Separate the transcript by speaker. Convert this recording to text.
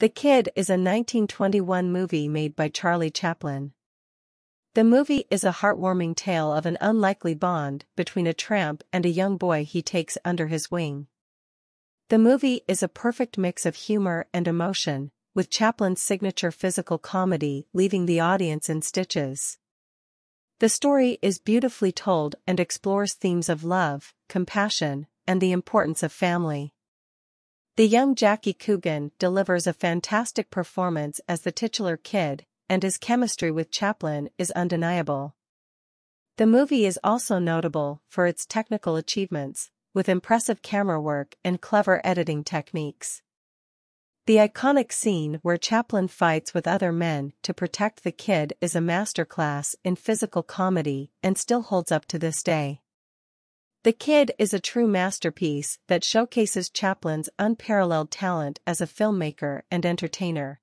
Speaker 1: The Kid is a 1921 movie made by Charlie Chaplin. The movie is a heartwarming tale of an unlikely bond between a tramp and a young boy he takes under his wing. The movie is a perfect mix of humor and emotion, with Chaplin's signature physical comedy leaving the audience in stitches. The story is beautifully told and explores themes of love, compassion, and the importance of family. The young Jackie Coogan delivers a fantastic performance as the titular kid, and his chemistry with Chaplin is undeniable. The movie is also notable for its technical achievements, with impressive camera work and clever editing techniques. The iconic scene where Chaplin fights with other men to protect the kid is a masterclass in physical comedy and still holds up to this day. The Kid is a true masterpiece that showcases Chaplin's unparalleled talent as a filmmaker and entertainer.